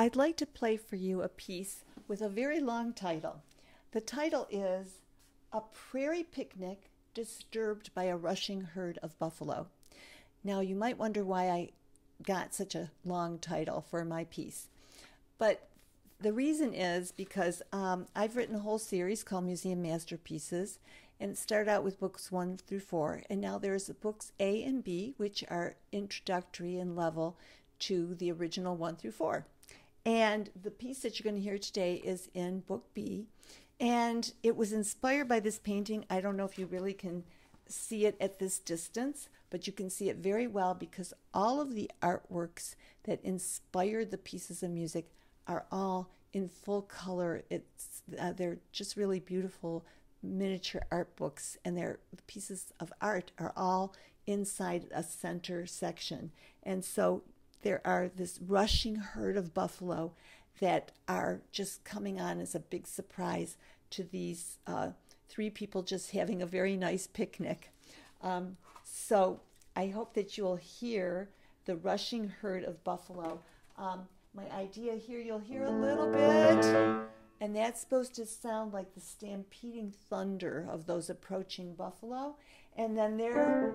I'd like to play for you a piece with a very long title. The title is A Prairie Picnic Disturbed by a Rushing Herd of Buffalo. Now, you might wonder why I got such a long title for my piece, but the reason is because um, I've written a whole series called Museum Masterpieces, and it started out with books one through four, and now there's books A and B, which are introductory and level to the original one through four. And the piece that you're going to hear today is in Book B. And it was inspired by this painting. I don't know if you really can see it at this distance, but you can see it very well because all of the artworks that inspired the pieces of music are all in full color. It's uh, they're just really beautiful miniature art books, and their pieces of art are all inside a center section. And so there are this rushing herd of buffalo that are just coming on as a big surprise to these uh, three people just having a very nice picnic. Um, so I hope that you'll hear the rushing herd of buffalo. Um, my idea here, you'll hear a little bit, and that's supposed to sound like the stampeding thunder of those approaching buffalo. And then there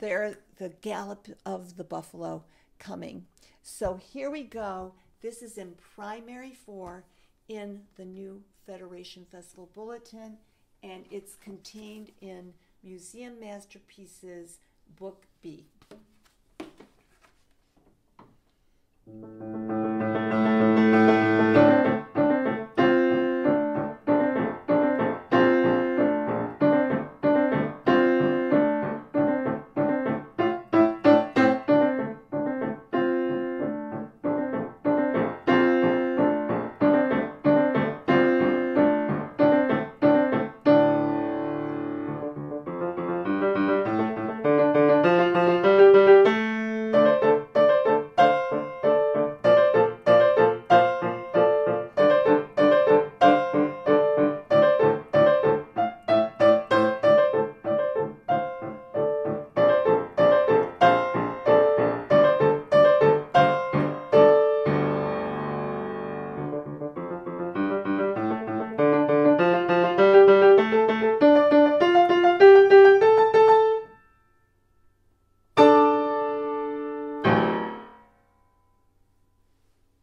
there the gallop of the buffalo coming. So here we go. This is in primary four in the new Federation Festival Bulletin, and it's contained in Museum Masterpieces, Book B.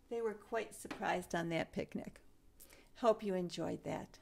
They were quite surprised on that picnic. Hope you enjoyed that.